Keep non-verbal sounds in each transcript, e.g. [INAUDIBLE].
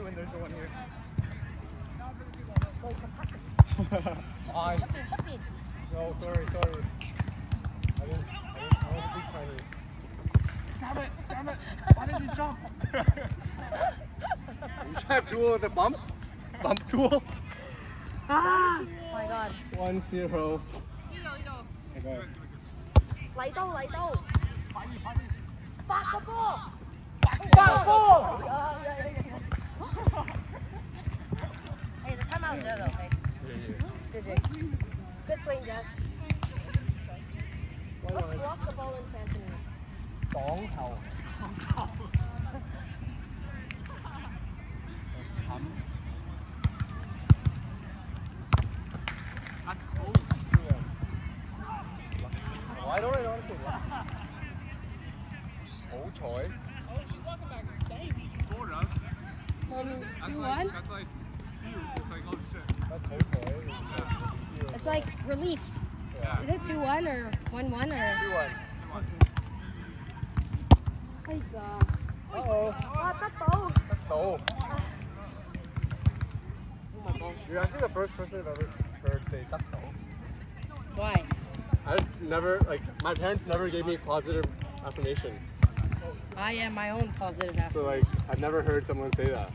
hate when there's one here. Fine. Chip in, chip in. No, sorry, sorry. I didn't, I didn't, I don't speak Chinese. Damn it! Damn it! Why did you jump? [LAUGHS] You trying to tool the bump? Bump tool? Ah! Oh my god. One zero. 呢度呢度。 Okay. 嚟到嚟到，发个波，发个波。 Hey, the timeout is there though, okay? Good, good. Good swing, Jeff. Look, block the ball in Cantonese. 挡头。冚。 That's close. Why don't I honestly laugh? 好彩。 That's like, It's like, relief. Yeah. Is it 2 1 or 1 1 or? 2 1. Uh oh. Oh my. You're actually the first person I've ever heard say tatou. Why? I've never, like, my parents never gave me positive affirmation. I am my own positive affirmation. So, like, I've never heard someone say that.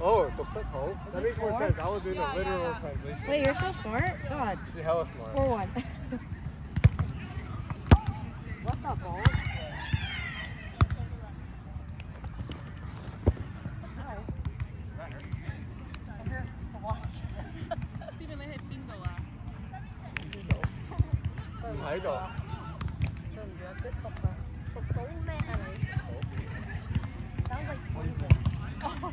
Oh, the flip hole. That makes more sense. I would doing yeah, a literal yeah, yeah. translation. Wait, you're so smart. God. You're hella smart. Four one. [LAUGHS] what the ball? Thấy rồi. Thường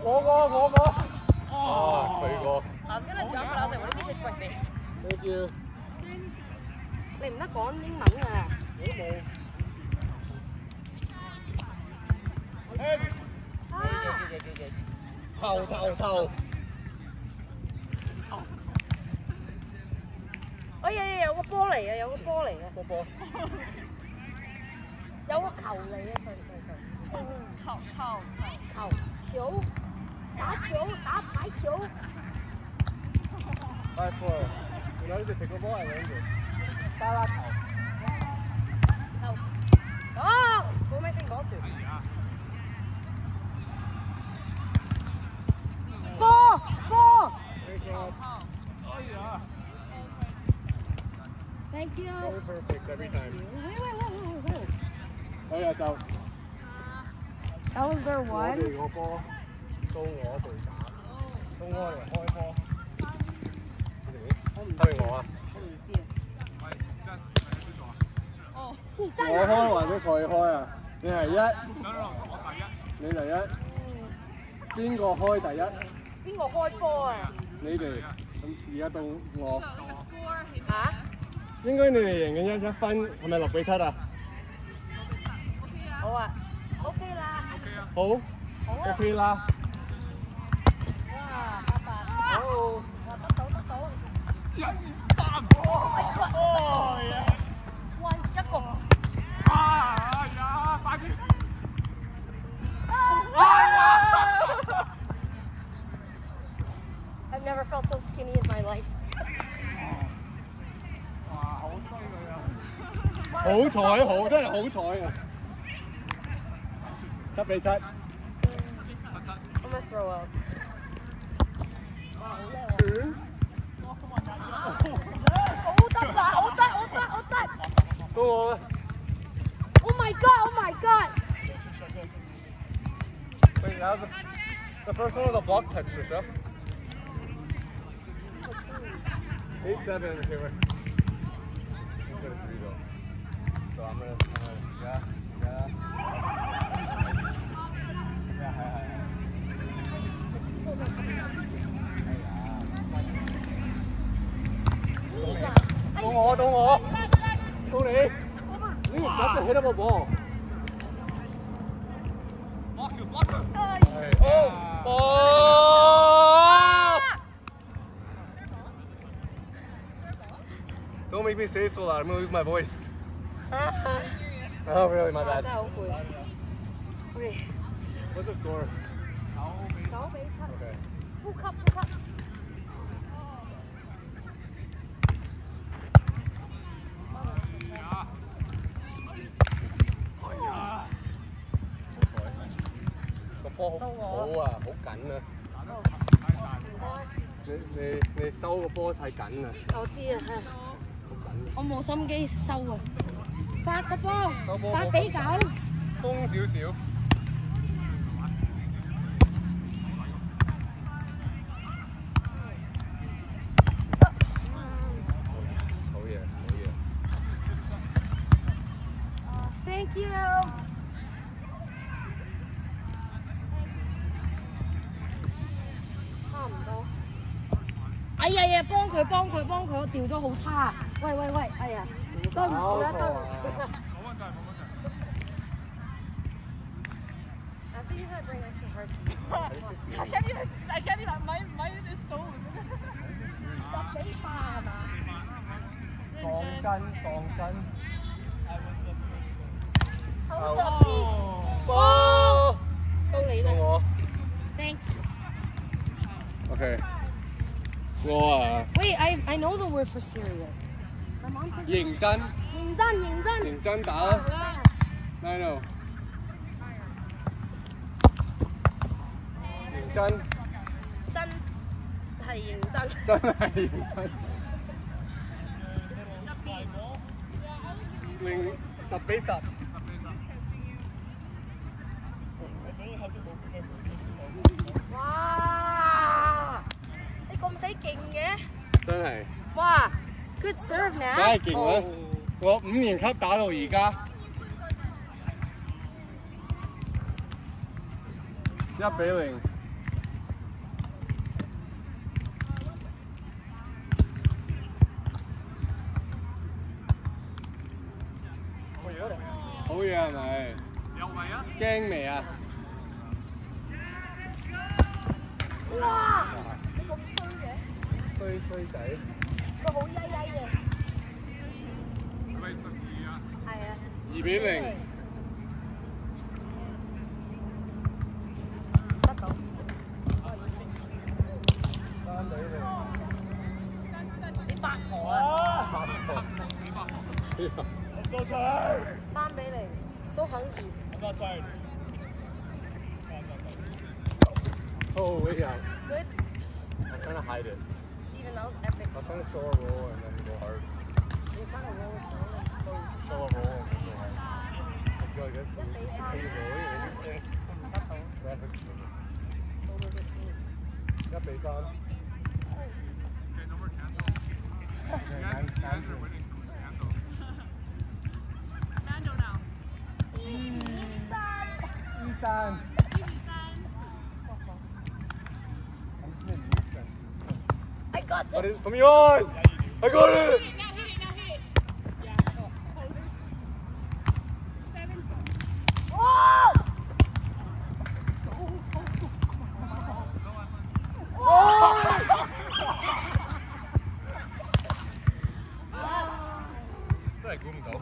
我个我个。哦，佢个。 I was gonna jump, but I was like, what if he hits my face? Thank you。你唔得讲英文啊！我都冇。啊！头头头。哎呀呀，有个波嚟啊！有个波嚟啊！波波。 有个球嚟啊！sorry sorry sorry。靠靠靠。球球打球打排球。 Five four. When I was at pickleball, I learned it. 巴拉球。球。哦，冇咩升嗰条。波波。 Great job. Thank you. So perfect every time. Wait, wait, wait, wait, wait. Oh yeah, 就 That was their 我 one. 哋个波到我队打，到我嚟开波。系咪我啊？喂，Jess，你喺边度啊？哦，你在我开哪或者佢开啊？你系一， No, no, no，我第一。你第一，边个开第一？边个开波啊？你哋。咁而家到我，呢个 score 系咩吓？应该你哋赢紧一一分，系咪六比七啊？ ？OK 啊。好啊，OK 啦， OK 啊。好好啊。 ，OK 啦。哇，八八，好。哇，得到得到，一二三。哦耶！哇，一个。啊呀，快啲！ I've never felt so skinny in my life. 好彩，好真系好彩啊！ I'm gonna throw up. Oh my god, oh my god! Wait, that was the, the first one was a block texture, Shishap. 8-7 in the camera. So I'm gonna, I'm gonna yeah. Don't make me say it so loud, I'm gonna lose my voice. oh, really, my bad. What's the score? Okay. Full cup, full cup. 波好到我好啊，好紧啊！你你你收个波太紧啊，我知啊，系好紧。我冇心机收啊。发个波收波，八比九。封少少。好嘢，好嘢。 Thank you。 哎呀呀，幫佢，幫佢，幫佢，掉咗好差！喂喂喂，哎呀，對唔住啦，對唔住！講返就係冇。真講真，好咗。OK。我啊， Wait, I I know the word for serious. My mom said 认真，认真认真。认真打啦。I know。认真，真系认真。真系认真。零十比十。哇！ 你咁死劲嘅？真系，哇！Good serve 呢？梗系劲啦哦！我五年级打到而家，一比零。好嘢系咪？有位啊！惊未啊？哇！ 你咁衰嘅，衰衰仔，佢好曳曳嘅。系咪十二啊？系啊。二比零。得到。三比零。你八婆啊！八个。死啦！三比零，so hungry。 Oh, way out. Good. I'm trying to hide it. Fucking that was epic. I'm trying to show a roll and then go hard. You're trying to roll with the roll. Show a roll and then go hard. I feel like that's the base. Got base on. Okay, no more cancel. You guys, you are winning. Cancel. Now. Isan. Isan. got this! Come on! I got it!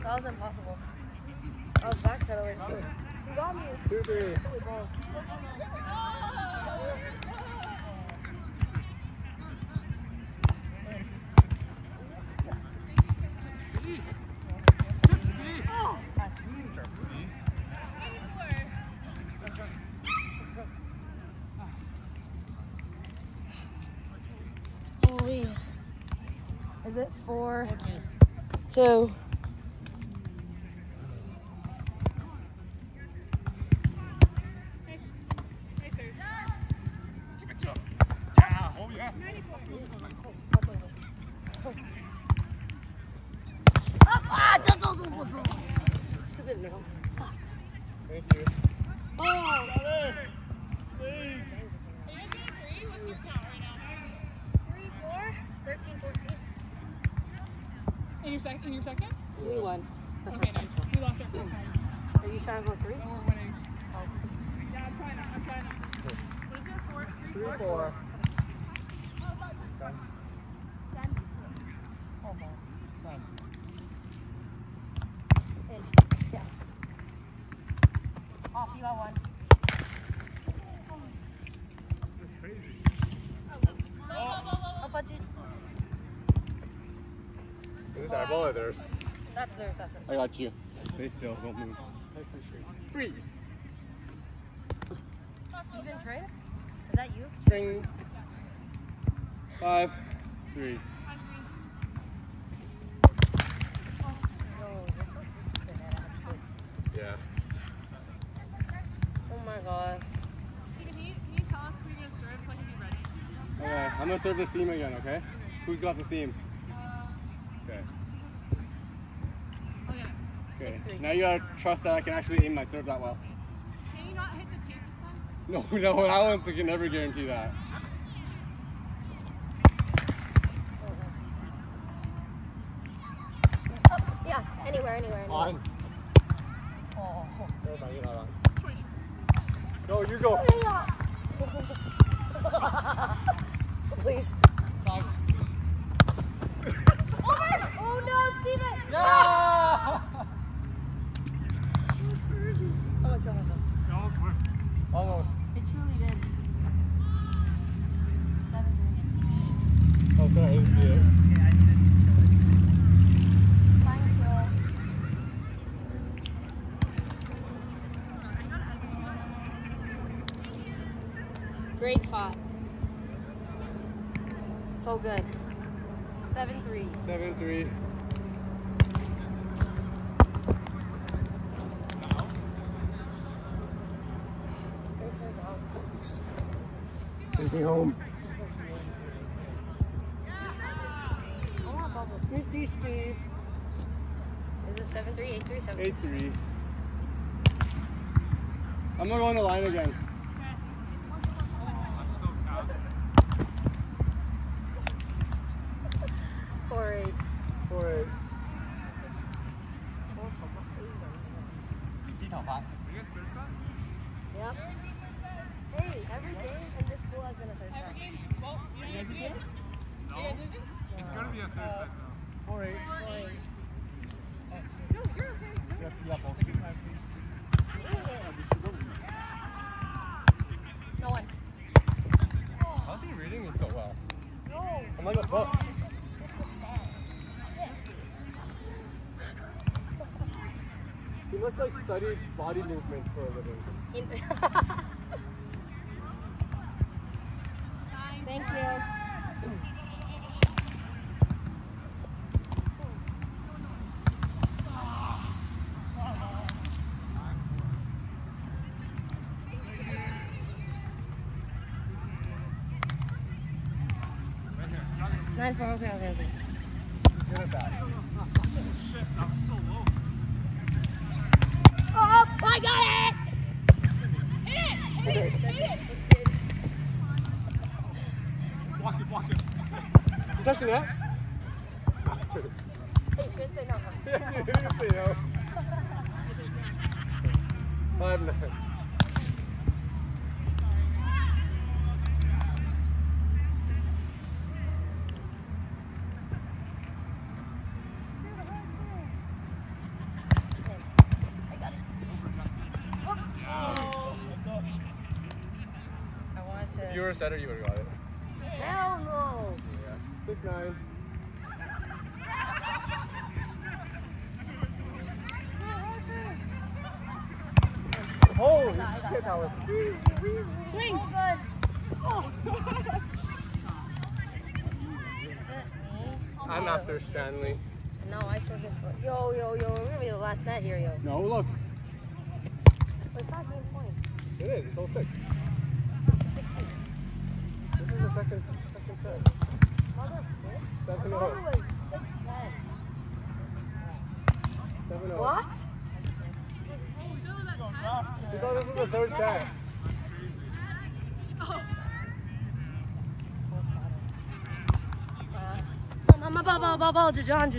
That was impossible. I was backpedaling. You got me. Two, three. Oh, Is it four? Two. In your second? In second? We won. Okay, nice. time. We lost our first time. Are you trying to go three? And we're winning. Oh. Yeah, I'm trying to. I'm trying to. What is it? Four, three, Three, four? four. In. Yeah. Off, you got one. That's crazy. How about you? Is this our ball or theirs? That's theirs, that's theirs. I got you. Stay still, don't move. Freeze. Steven Trey? Is that you? String. Five, three. No, you're so stupid, actually. Yeah. Oh my god. Can you, can you tell us who you're going to serve so I can be ready? Okay, I'm gonna serve the seam again, okay? Who's got the seam? Okay. Oh, yeah. Okay. Six, three. Now you gotta trust that I can actually aim my serve that well. Can you not hit the tape this time? No, no, I don't think I can never guarantee that. Oh, yeah, anywhere, anywhere, anywhere. On. Oh. You're not on. No, you go. [LAUGHS] Please. Talk. [LAUGHS] Oh, oh no, Steven! No! [LAUGHS] I'm gonna kill myself. It almost worked. Almost. It truly did. Seven, three. Oh, sorry, I didn't see it. Fine kill. Great fought. So good. Seven three. Seven, three. Race her down. Take me home. I want bubble. 50, Steve. Is it seven three, eight three, seven? Eight, three. I'm not gonna go on the line again. That's so. Four eight. Four, eight. You guys third? Yep. Hey, every game in this school has been a third Every time. game? Well, you guys did? No. You guys did? It's gonna be a third side though. Four, eight. Four eight. No, you're okay. Yep, yep, No one. How's he reading me so well? No. I'm like a book. He must like study body movements for a living. [LAUGHS] [LAUGHS] In- Thank you. Okay, okay, okay. That. Shit, that was so low. Oh, I got it! Hit it! Hit it! Hit it! Walk it, walk it. You touching that? Hey, she didn't say no. Yeah, you didn't say no. Five nine. I got it. Yeah. I wanted to. If you were a setter, you would have got it. Hell no. Yeah. Six nine. Oh, shit, that was. Swing. good. Oh. I'm after Stanley. No, I served it for. Yo, yo, yo. We're gonna be the last net here, yo. No, look. But it's not game point. It is. It's all six. This is 15. This is the second second set. Oh, that's good. I what? Thought this was the third. Oh. Mama, ball, ball, ball, ball, Jajan,